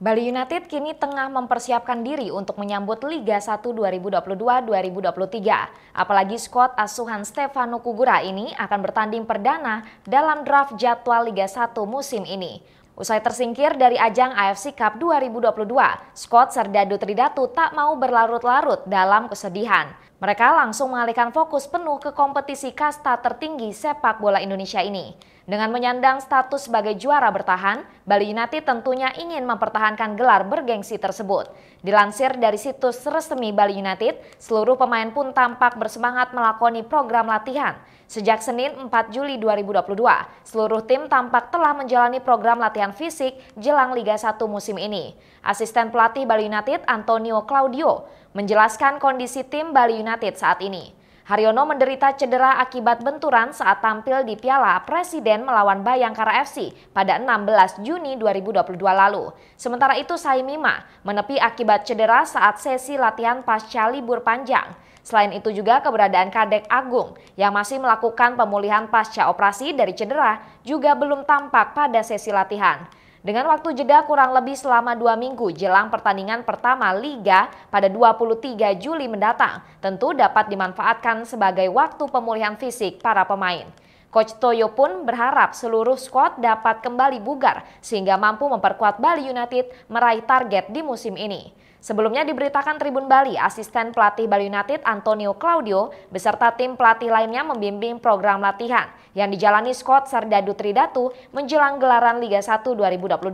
Bali United kini tengah mempersiapkan diri untuk menyambut Liga 1 2022-2023. Apalagi skuad asuhan Stefano Kugura ini akan bertanding perdana dalam draft jadwal Liga 1 musim ini. Usai tersingkir dari ajang AFC Cup 2022, skuad Serdadu Tridatu tak mau berlarut-larut dalam kesedihan. Mereka langsung mengalihkan fokus penuh ke kompetisi kasta tertinggi sepak bola Indonesia ini. Dengan menyandang status sebagai juara bertahan, Bali United tentunya ingin mempertahankan gelar bergengsi tersebut. Dilansir dari situs resmi Bali United, seluruh pemain pun tampak bersemangat melakoni program latihan. Sejak Senin 4 Juli 2022, seluruh tim tampak telah menjalani program latihan fisik jelang Liga 1 musim ini. Asisten pelatih Bali United Antonio Claudio menjelaskan kondisi tim Bali United saat ini. Haryono menderita cedera akibat benturan saat tampil di Piala Presiden melawan Bayangkara FC pada 16 Juni 2022 lalu. Sementara itu Saimima menepi akibat cedera saat sesi latihan pasca libur panjang. Selain itu juga keberadaan Kadek Agung yang masih melakukan pemulihan pasca operasi dari cedera juga belum tampak pada sesi latihan. Dengan waktu jeda kurang lebih selama dua minggu jelang pertandingan pertama Liga pada 23 Juli mendatang, tentu dapat dimanfaatkan sebagai waktu pemulihan fisik para pemain. Coach Toyo pun berharap seluruh skuad dapat kembali bugar sehingga mampu memperkuat Bali United meraih target di musim ini. Sebelumnya diberitakan Tribun Bali, asisten pelatih Bali United Antonio Claudio beserta tim pelatih lainnya membimbing program latihan yang dijalani Scott Sardadu Tridatu menjelang gelaran Liga 1 2022.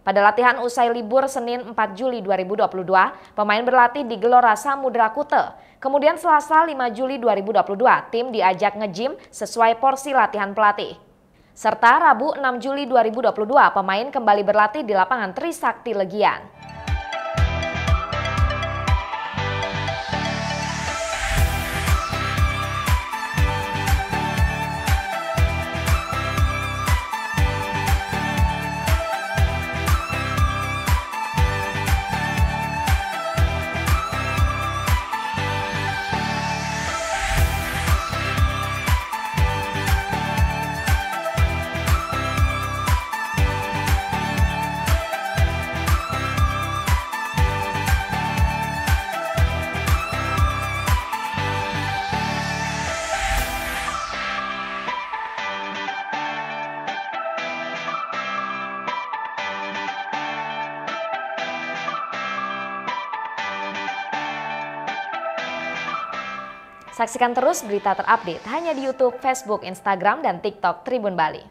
Pada latihan usai libur Senin 4 Juli 2022, pemain berlatih di Gelora Samudra Kute. Kemudian Selasa 5 Juli 2022, tim diajak ngejim sesuai porsi latihan pelatih. Serta Rabu 6 Juli 2022, pemain kembali berlatih di lapangan Trisakti Legian. Saksikan terus berita terupdate hanya di YouTube, Facebook, Instagram, dan TikTok Tribun Bali.